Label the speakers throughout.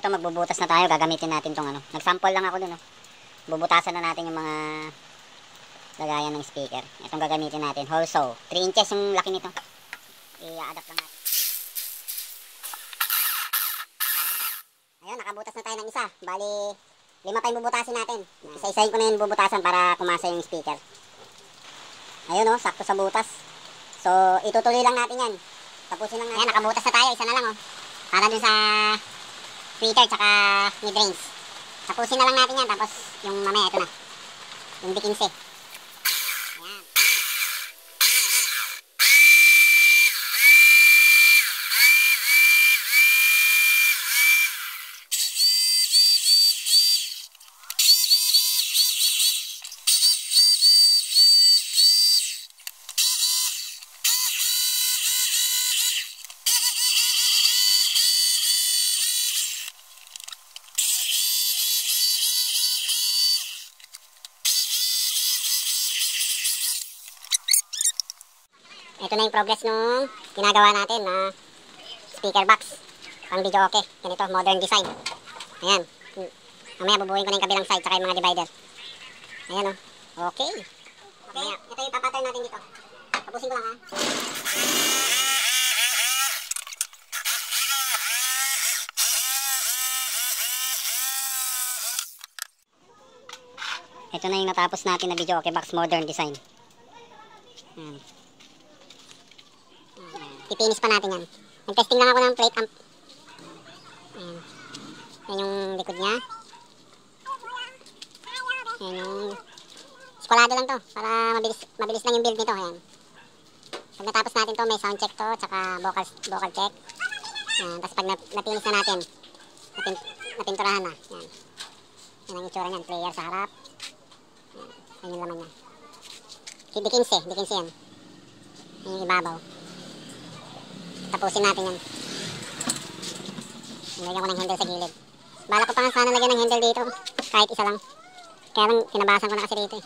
Speaker 1: Ito magbubutas na tayo, gagamitin natin tong ano. Nag-sample lang ako dun, oh. Bubutasan na natin yung mga lagayan ng speaker. Itong gagamitin natin, also 3 inches yung laki nito. I-adapt lang natin. Ayun, nakabutas na tayo ng isa. Bali, lima pa yung bubutasin natin. Isa-isahin ko na yung bubutasan para kumasa yung speaker. Ayun oh, sakto sa butas. So, itutuloy lang natin yan. Tapusin lang natin. Ayan, nakabutas na tayo. Isa na lang oh. Para dun sa tweeter tsaka mid-range. Tapusin na lang natin yan. Tapos, yung mamaya, ito na. Yung B15. Ito na yung progress nung ginagawa natin na speaker box. Pang video okay. Ganito, modern design. Ayan. Mamaya bubuhin ko na yung kabilang side tsaka yung mga divider. Ayan o. Okay. Okay, ito yung papattern natin dito. Tapusin ko lang ha. Ito na yung natapos natin na video okay box modern design. Ayan. Pipinis pa natin yan. Nag-testing lang ako ng plate amp. Ayan. Ayan yung likod niya. Ayan yung... Skolado lang to. Para mabilis, mabilis lang yung build nito. Ayan. Pag natapos natin to, may sound check to. Tsaka vocal, vocal check. Ayan. Tapos pag napinis na natin, napin, napinturahan na. Ayan. Ayan ang itsura niyan. Player sa harap. Ayan. Ayan yung laman niya. Dikinse. Dikinse yan. Ayan yung ibabaw. Tapusin natin yan. Nilagyan ko ng handle sa gilid. Bala ko pa nga sana lagyan ng handle dito. Kahit isa lang. Kaya lang, kinabasan ko na kasi dito eh.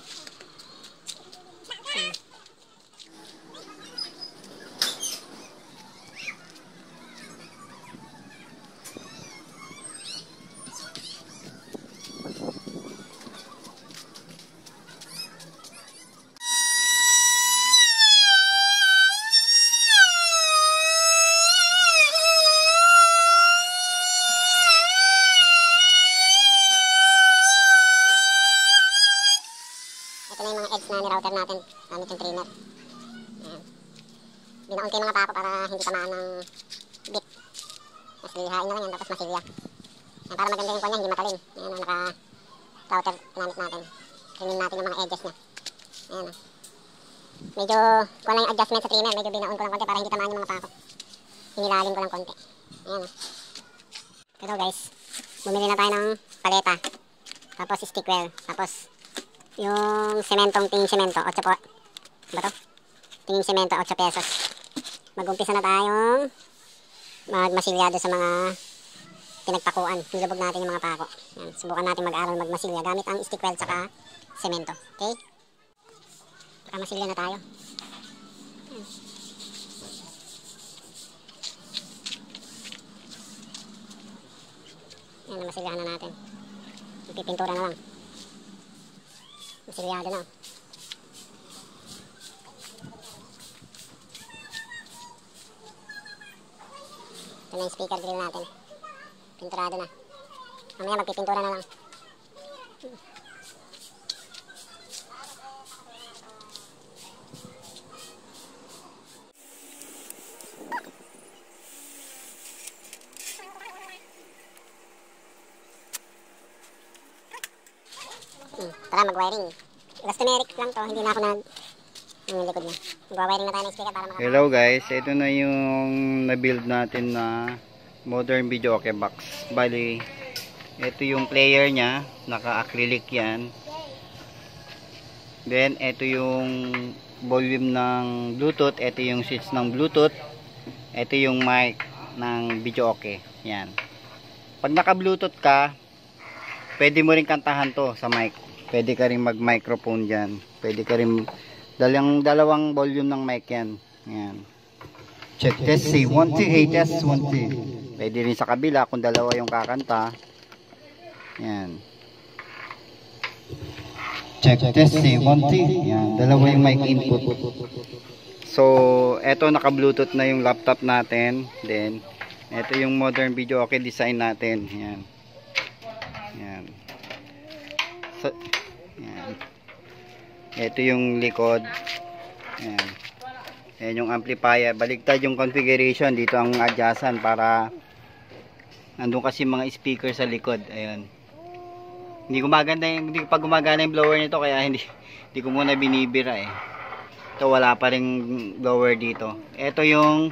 Speaker 1: Ito na ni-router natin gamit yung trimmer. Ayan. Binaon ko mga pako para hindi tamaan ng bit. Mas lihain na lang yan tapos masilya. Ayan, para maganda yung kanya, hindi matalim. Ayan o, naka-router ginamit natin. Trimmin natin yung mga edges niya. Ayan o. Medyo, kuha lang yung adjustment sa trimmer. Medyo binaon ko lang konti para hindi tamaan yung mga pako. Inilalim ko lang konti. Ayan o. Ito guys, bumili na tayo ng paleta. Tapos stickwell. Tapos yung sementong tingin semento, 8 po. Ba to? Tingin semento, 8 pesos. Mag-umpisa na tayong magmasilyado sa mga pinagpakuan. Nilubog natin yung mga pako. Yan. Subukan natin mag-aral magmasilya gamit ang stick weld saka semento. Okay? Baka masilya na tayo. Yan. Yan, masilyahan na natin. Ipipintura na lang. Na. Ito na yung speaker grill natin. Pinturado na. Mamaya magpipintura na lang. Hmm, tara mag-wiring. Elastomeric lang to, hindi na ako nag yung likod niya. Mag-wiring na tayo ng speaker para maka...
Speaker 2: Hello guys, ito na yung na-build natin na modern video okay box. Bali, ito yung player niya, naka-acrylic yan. Then, ito yung volume ng Bluetooth, ito yung switch ng Bluetooth, ito yung mic ng video okay. Yan. Pag naka-Bluetooth ka, pwede mo rin kantahan to sa mic. Pwede ka rin mag-microphone dyan. Pwede ka rin, dalang, dalawang volume ng mic yan. Yan. Check test say 1 2 hey test 1 2. Pwede rin sa kabila kung dalawa yung kakanta. Yan. Check test say 1 2. Yan, dalawa yung mic input. So, eto naka-bluetooth na yung laptop natin. Then, eto yung modern video okay design natin. Yan. Yan. So, yan. Ito yung likod. Yan. Yan yung amplifier. Baliktad yung configuration. Dito ang adjustan para nandun kasi mga speaker sa likod. Ayun. Hindi gumaganda yung, hindi pa gumagana yung blower nito kaya hindi, hindi ko muna binibira eh. Ito wala pa ring blower dito. Ito yung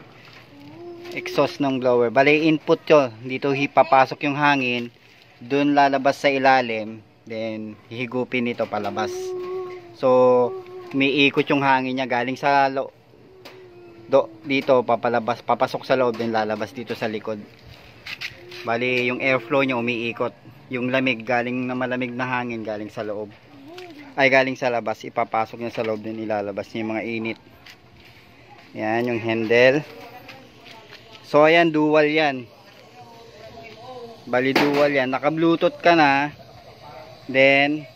Speaker 2: exhaust ng blower. Bali input yun. Dito hipapasok yung hangin. Doon lalabas sa ilalim. Then hihigupin nito palabas. So may ikot yung hangin niya galing sa lo do, dito papalabas papasok sa loob din lalabas dito sa likod. Bali yung airflow niya umiikot. Yung lamig galing na malamig na hangin galing sa loob. Ay galing sa labas ipapasok niya sa loob din ilalabas niya yung mga init. Yan yung handle. So ayan dual yan. Bali dual yan. Naka bluetooth ka na then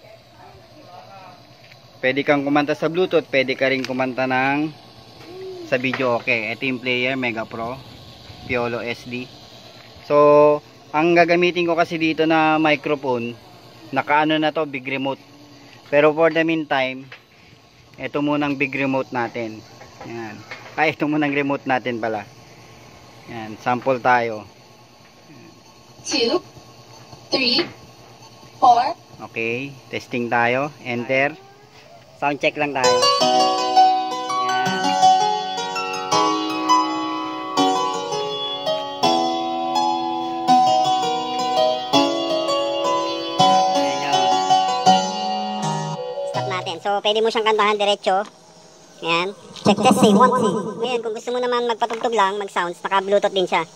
Speaker 2: pwede kang kumanta sa bluetooth pwede ka rin kumanta ng sa video okay. Ito yung player Mega Pro Piolo SD so ang gagamitin ko kasi dito na microphone nakaano na to big remote. Pero for the meantime ito munang big remote natin. Yan. Ay ito munang remote natin pala. Yan sample tayo.
Speaker 3: 2, 3, 4,
Speaker 2: okay testing tayo enter sound check lang tayo yan Ayan.
Speaker 1: Stop natin. So, pwede mo siyang kantahan diretso. Ayan. Check test say 1 2. Ngayon, kung gusto mo naman magpatugtog lang, mag-sounds, naka-bluetooth din siya.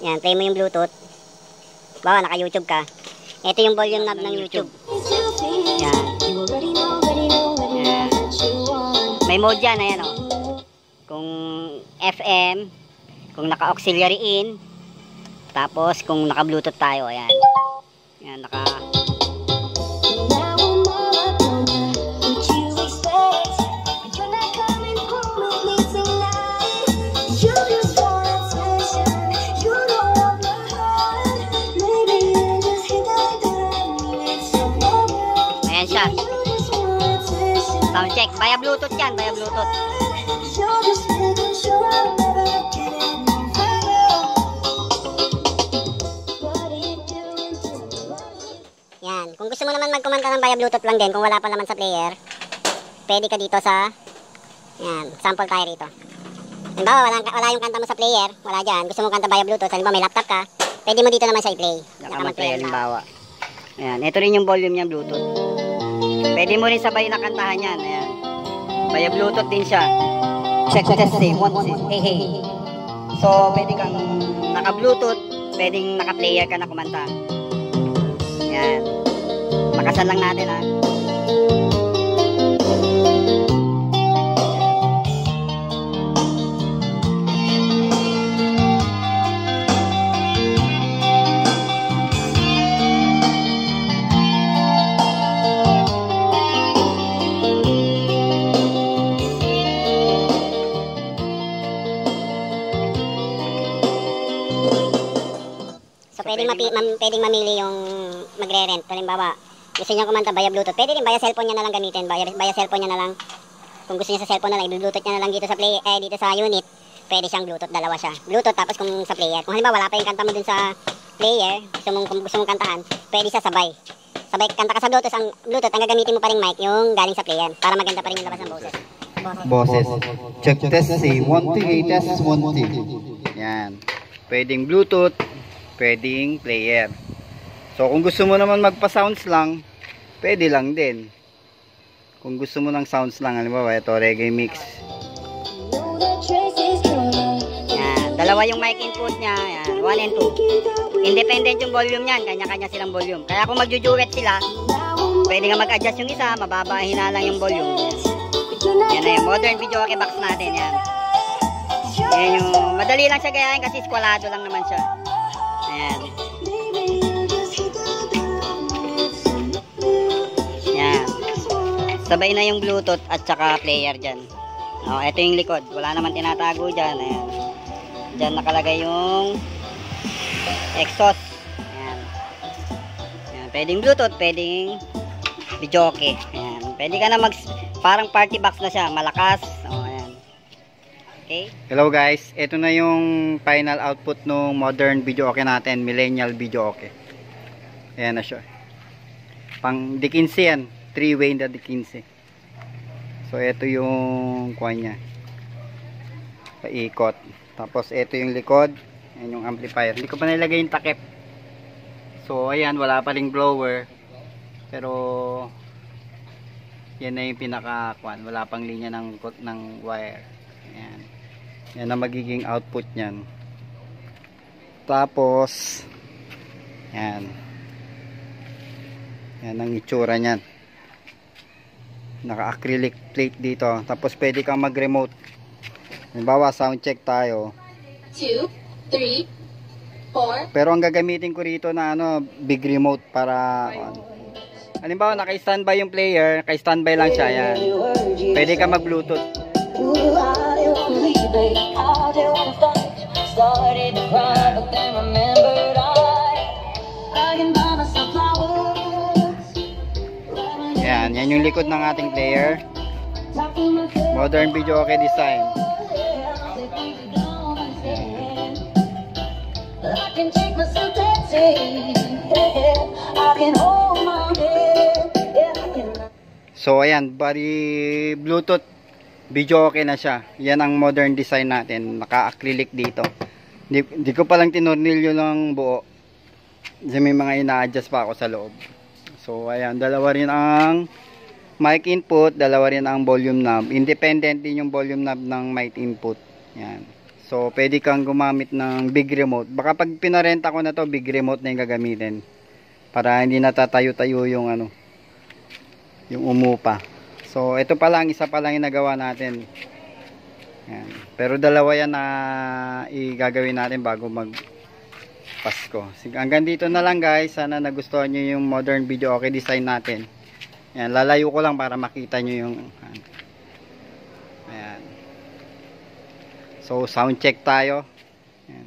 Speaker 1: Ayan, play mo yung bluetooth. Bawa, naka-YouTube ka. Ito yung volume knob ng YouTube. Ayan. May mode yan, ayan o. Kung FM, kung naka-auxiliary in, tapos kung naka-bluetooth tayo, ayan. Ayan, naka... Check. Via Bluetooth yan, via Bluetooth. Yan. Kung gusto mo naman magkumanta ng via Bluetooth lang din, kung wala pa naman sa player, pwede ka dito sa, yan, sample tayo rito. Halimbawa, wala, wala yung kanta mo sa player, wala dyan, gusto mo kanta via Bluetooth, halimbawa may laptop ka, pwede mo dito naman siya i-play.
Speaker 2: Saka
Speaker 1: Saka
Speaker 2: mag-play
Speaker 1: mag-play
Speaker 2: halimbawa. Ayan, ito rin yung volume niya Bluetooth. Pwede mo rin sabay na kantahan yan. Ayan. Via Bluetooth din siya. Check test say, one hey hey. So, pwede kang naka-Bluetooth, pwedeng naka-player ka na kumanta. Ayan. Pakasan lang natin ha.
Speaker 1: Pwedeng, mapi, mam, pwedeng mamili yung magre-rent. Halimbawa, gusto niya kumanta via Bluetooth. Pwede rin via cellphone niya na lang gamitin. Via, via cellphone niya na lang. Kung gusto niya sa cellphone na lang, i-bluetooth niya na lang dito sa play, eh, dito sa unit. Pwede siyang Bluetooth, dalawa siya. Bluetooth tapos kung sa player. Kung halimbawa wala pa yung kanta mo dun sa player, gusto mong, kung gusto mong kantahan, pwede siya sabay. Sabay kanta ka sa Bluetooth, ang Bluetooth, ang gagamitin mo pa ring mic, yung galing sa player. Para maganda pa rin yung labas ng boses.
Speaker 2: Boses. Check test say, one two, hey test, one two. Yan. Pwedeng Bluetooth, pwedeng player. So, kung gusto mo naman magpa-sounds lang, pwede lang din. Kung gusto mo ng sounds lang, halimbawa, ito, reggae mix. Yan. Dalawa yung mic input niya. Yan. 1 and 2. Independent yung volume niyan. Kanya-kanya silang volume. Kaya kung magjo-duet sila, pwede nga mag-adjust yung isa, mababahin na lang yung volume. Yan na yung modern video okay box natin. Yan. Ayan yung, madali lang siya gayahin kasi skwalado lang naman siya. Ayan. Ayan. Sabay na yung Bluetooth at saka player dyan. Oh, ito yung likod. Wala naman tinatago dyan. Ayan. Dyan nakalagay yung exhaust. Ayan. Ayan. Pwedeng Bluetooth, pwedeng okay. Ayan. Pwede ka na mag, parang party box na siya. Malakas. Oh, ayan. Okay. Hello guys. Ito na yung final output ng modern video okay natin. Millennial video okay. Ayan na siya. Pang di 15 yan. 3 way na di 15. So, ito yung kuha niya. Paikot. Tapos, ito yung likod. Ayan yung amplifier. Hindi ko pa nilagay yung takip. So, ayan. Wala pa ring blower. Pero, yan na yung pinaka kuan. Wala pang linya ng, ng wire. Ayan. Yan ang magiging output niyan. Tapos, yan. Yan ang itsura niyan naka-acrylic plate dito. Tapos pwede kang mag-remote. Halimbawa, sound check tayo.
Speaker 3: 2, 3, 4,
Speaker 2: Pero ang gagamitin ko rito na ano, big remote para. Halimbawa, naka-standby yung player, naka-standby lang siya, yan. Pwede ka mag-bluetooth.
Speaker 4: Started to cry, but then remembered I, can buy myself flowers.
Speaker 2: Yan, yan yung likod ng ating player. Modern video okay design.
Speaker 4: I can take myself dancing. Yeah, I can hold my head. Yeah, I can.
Speaker 2: So ayan, body Bluetooth video okay na siya. Yan ang modern design natin. Naka-acrylic dito. Di, di ko palang tinornilyo ng buo. Kasi may mga ina-adjust pa ako sa loob. So ayan, dalawa rin ang mic input, dalawa rin ang volume knob. Independent din yung volume knob ng mic input. Yan. So pwede kang gumamit ng big remote. Baka pag pinarenta ko na to, big remote na yung gagamitin. Para hindi natatayo-tayo yung ano, yung umupa. So, ito pa lang, isa pa lang yung nagawa natin. Yan. Pero dalawa yan na igagawin natin bago mag Pasko. Hanggang dito na lang guys. Sana nagustuhan nyo yung modern video okay design natin. Yan, lalayo ko lang para makita nyo yung. Ayan. So, sound check tayo. Ayan.